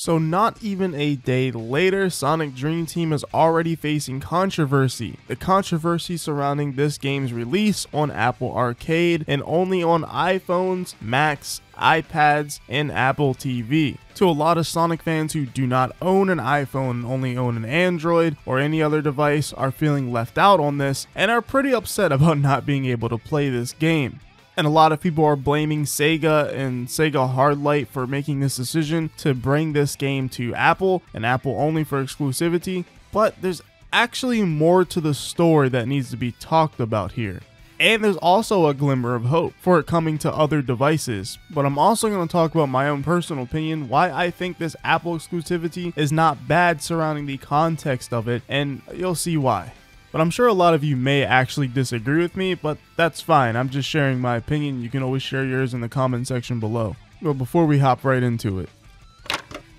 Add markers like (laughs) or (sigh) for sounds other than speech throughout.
So not even a day later, Sonic Dream Team is already facing controversy. The controversy surrounding this game's release on Apple Arcade and only on iPhones, Macs, iPads, and Apple TV. To a lot of Sonic fans who do not own an iPhone only own an Android or any other device are feeling left out on this and are pretty upset (laughs) about not being able to play this game and a lot of people are blaming Sega and Sega Hardlight for making this decision to bring this game to Apple and Apple only for exclusivity. But there's actually more to the story that needs to be talked about here. And there's also a glimmer of hope for it coming to other devices. But I'm also going to talk about my own personal opinion why I think this Apple exclusivity is not bad surrounding the context of it, and you'll see why. But I'm sure a lot of you may actually disagree with me, but that's fine. I'm just sharing my opinion. You can always share yours in the comment section below. But before we hop right into it,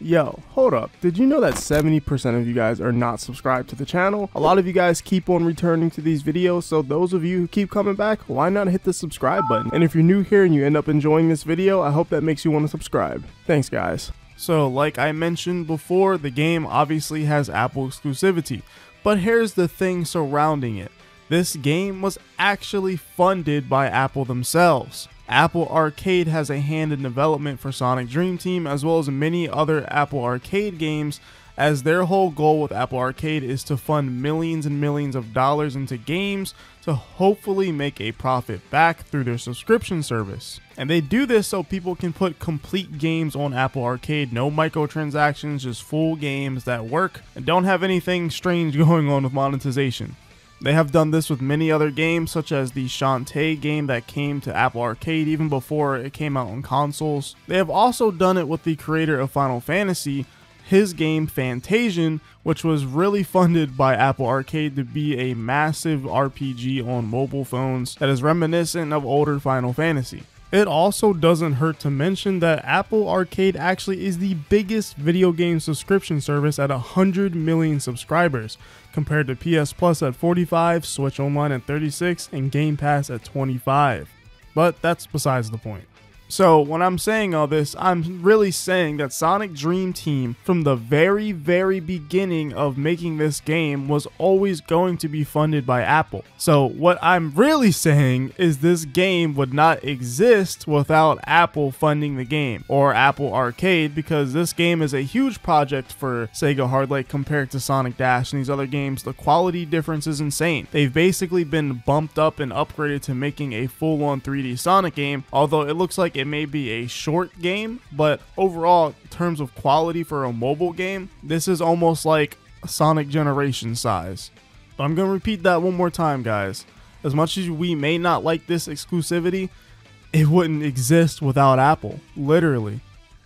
Yo, hold up. Did you know that 70% of you guys are not subscribed to the channel? A lot of you guys keep on returning to these videos, so those of you who keep coming back, why not hit the subscribe button? And if you're new here and you end up enjoying this video, I hope that makes you want to subscribe. Thanks guys. So like I mentioned before, the game obviously has Apple exclusivity, but here's the thing surrounding it. This game was actually funded by Apple themselves. Apple Arcade has a hand in development for Sonic Dream Team as well as many other Apple Arcade games as their whole goal with Apple Arcade is to fund millions and millions of dollars into games to hopefully make a profit back through their subscription service. And they do this so people can put complete games on Apple Arcade, no microtransactions, just full games that work and don't have anything strange (laughs) going on with monetization. They have done this with many other games, such as the Shantae game that came to Apple Arcade even before it came out on consoles. They have also done it with the creator of Final Fantasy, his game Fantasian, which was really funded by Apple Arcade to be a massive RPG on mobile phones that is reminiscent of older Final Fantasy. It also doesn't hurt to mention that Apple Arcade actually is the biggest video game subscription service at 100 million subscribers, compared to PS Plus at 45, Switch Online at 36, and Game Pass at 25. But that's besides the point. So when I'm saying all this, I'm really saying that Sonic Dream Team from the very, very beginning of making this game was always going to be funded by Apple. So what I'm really saying is this game would not exist without Apple funding the game or Apple Arcade because this game is a huge project for Sega Hardlight compared to Sonic Dash and these other games. The quality difference is insane. They've basically been bumped up and upgraded to making a full-on 3D Sonic game, although it looks like it may be a short game, but overall, in terms of quality for a mobile game, this is almost like Sonic Generation size. But I'm going to repeat that one more time, guys. As much as we may not like this exclusivity, it wouldn't exist without Apple, literally.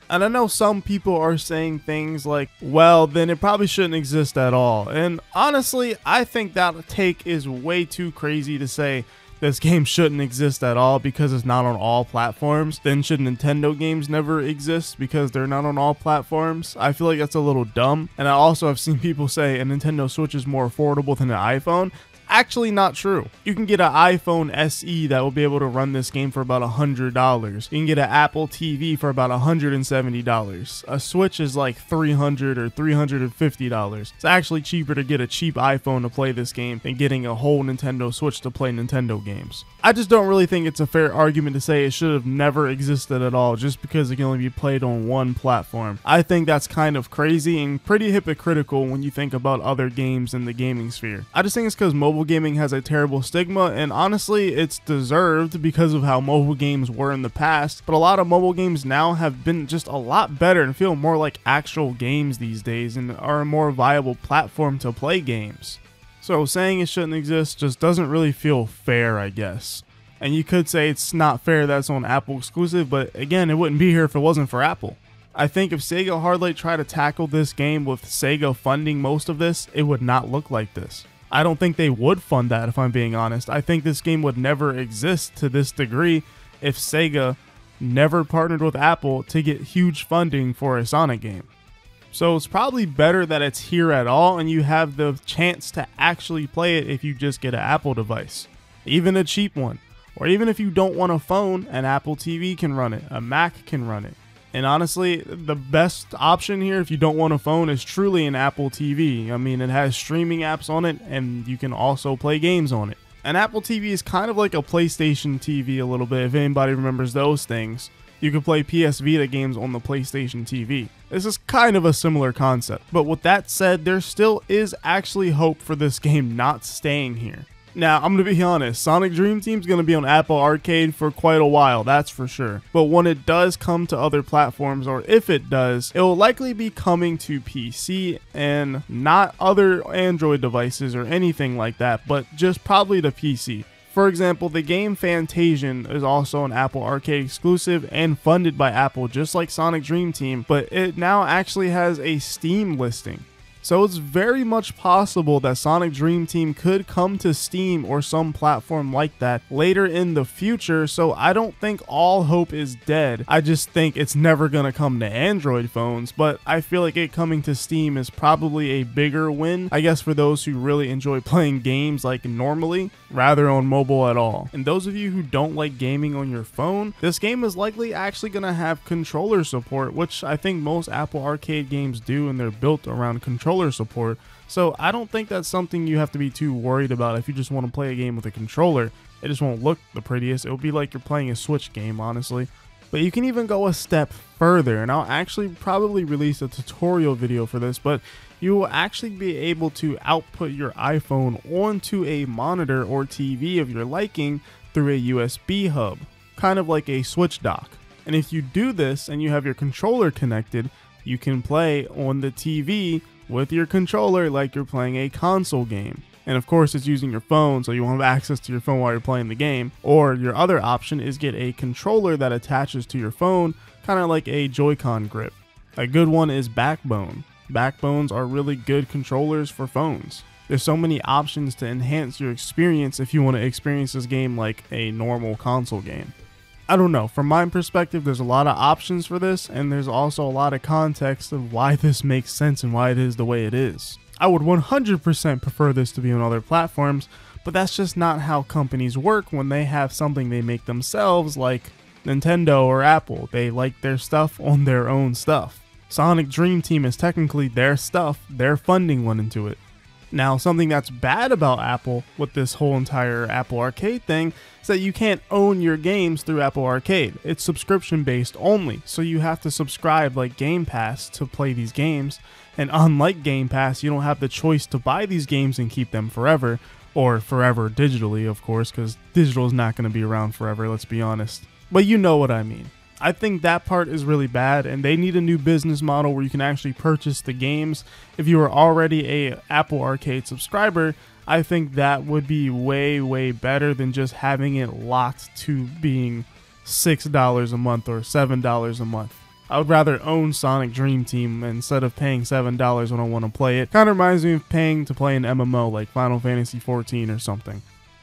And I know some people are saying things like, well, then it probably shouldn't exist at all. And honestly, I think that take is way too crazy to say this game shouldn't exist at all because it's not on all platforms, then should Nintendo games never exist because they're not on all platforms? I feel like that's a little dumb. And I also have seen people say a Nintendo Switch is more affordable than an iPhone actually not true. You can get an iPhone SE that will be able to run this game for about $100. You can get an Apple TV for about $170. A Switch is like 300 or $350. It's actually cheaper to get a cheap iPhone to play this game than getting a whole Nintendo Switch to play Nintendo games. I just don't really think it's a fair argument to say it should have never existed at all just because it can only be played on one platform. I think that's kind of crazy and pretty hypocritical when you think about other games in the gaming sphere. I just think it's because mobile mobile gaming has a terrible stigma, and honestly, it's deserved because of how mobile games were in the past. But a lot of mobile games now have been just a lot better and feel more like actual games these days and are a more viable platform to play games. So saying it shouldn't exist just doesn't really feel fair, I guess. And you could say it's not fair that it's on Apple exclusive, but again, it wouldn't be here if it wasn't for Apple. I think if Sega Hardlight tried to tackle this game with Sega funding most of this, it would not look like this. I don't think they would fund that if I'm being honest. I think this game would never exist to this degree if Sega never partnered with Apple to get huge funding for a Sonic game. So it's probably better that it's here at all and you have the chance to actually play it if you just get an Apple device, even a cheap one. Or even if you don't want a phone, an Apple TV can run it, a Mac can run it. And honestly, the best option here if you don't want a phone is truly an Apple TV. I mean, it has streaming apps on it and you can also play games on it. An Apple TV is kind of like a PlayStation TV a little bit if anybody remembers those things. You can play PS Vita games on the PlayStation TV. This is kind of a similar concept. But with that said, there still is actually hope for this (laughs) game not staying here. Now, I'm going to be honest, Sonic Dream Team's going to be on Apple Arcade for quite a while, that's for sure. But when it does come to other platforms, or if it does, it will likely be coming to PC and not other Android devices or anything like that, but just probably the PC. For example, the game Fantasian is also an Apple Arcade exclusive and funded by Apple, just like Sonic Dream Team, but it now actually has a Steam listing. So it's very much possible that Sonic Dream Team could come to Steam or some platform like that later in the future. So I don't think all hope is dead. I just think it's never to come to Android phones, but I feel like it coming to Steam is probably a bigger win, I guess, for those who really enjoy playing games like normally rather on mobile at all. And those of you who don't like gaming on your phone, this game is likely actually to have controller support, which I think most Apple Arcade games do, and they're built around controller controller support. So I don't think that's something you have to be too worried about if you just want to play a game with a controller. It just won't look the prettiest. It will be like you're playing a Switch game, honestly. But you can even go a step further, and I'll actually probably release a tutorial video for this, but you will actually be able to output your iPhone onto a monitor or TV of your liking through a USB hub, kind of like a Switch dock. And if you do this and you have your controller connected, you can play on the TV with your controller like you're playing a console game. And of course, it's using your phone, so you won't have (laughs) access to your phone while you're playing the game. Or your other option is get a controller that attaches to your phone, kind of like a Joy-Con grip. A good one is Backbone. Backbones are really good controllers for phones. There's so many options to enhance your experience if you want to experience this game like a normal console game. I don't know. From my perspective, there's a lot of options for this, and there's also a lot of context of why this makes sense and why it is the way it is. I would 100% prefer this to be on other platforms, but that's just not how companies work when they have something they make themselves, like Nintendo or Apple. They like their stuff on their own stuff. Sonic Dream Team is technically their stuff, their funding went into it. Now, something that's bad about Apple with this whole entire Apple Arcade thing is that you can't own your games through Apple Arcade. It's subscription based only, so you have to subscribe like Game Pass to play these games. And unlike Game Pass, you don't have the choice to buy these games and keep them forever, or forever digitally, of course, because digital is not going to be around forever, let's be honest. But you know what I mean. I think that part is really bad and they need a new business model where you can actually purchase the games. If you are already a Apple Arcade subscriber, I think that would be way way better than just having it locked to being $6 a month or $7 a month. I would rather own Sonic Dream Team instead of paying $7 when I want to play it. Kind of reminds me of paying to play an MMO like Final Fantasy 14 or something.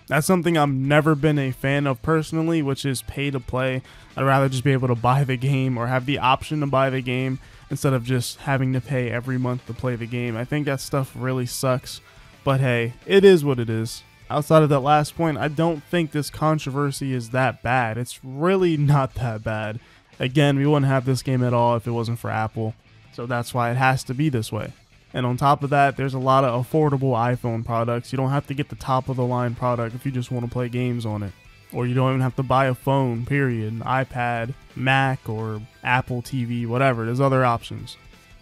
That's something I've never been a fan of personally, which is pay to play. I'd rather just be able to buy the game or have the option to buy the game instead of just having to pay every month to play the game. I think that stuff really sucks. But hey, it is what it is. Outside of that last point, I don't think this controversy is that bad. It's really (laughs) not that bad. Again, we wouldn't have this game at all if it wasn't for Apple. So that's why it has to be this way. And on top of that, there's a lot of affordable iPhone products. You don't have to get the top of the line product if you just want to play games on it. Or you don't even have to buy a phone, period. IPad, Mac, or Apple TV, whatever. There's other options.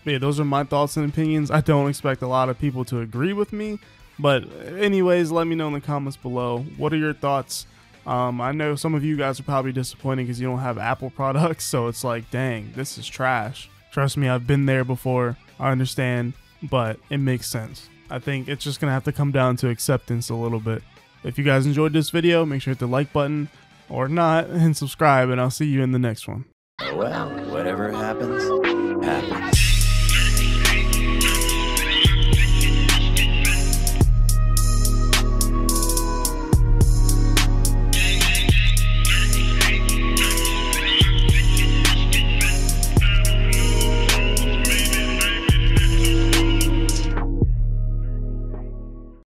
But yeah, those are my thoughts and opinions. I don't expect a lot of people to agree with me. But, anyways, let me know in the comments below. What are your thoughts? Um, I know some of you guys are probably disappointed because you don't have Apple products. (laughs) So it's like, dang, this is trash. Trust me, I've been there before. I understand but it makes sense. I think it's just gonna have to come down to acceptance a little bit. If you guys enjoyed this video, make sure to hit the like button or not and subscribe, and I'll see you in the next one. Well, whatever happens, happens.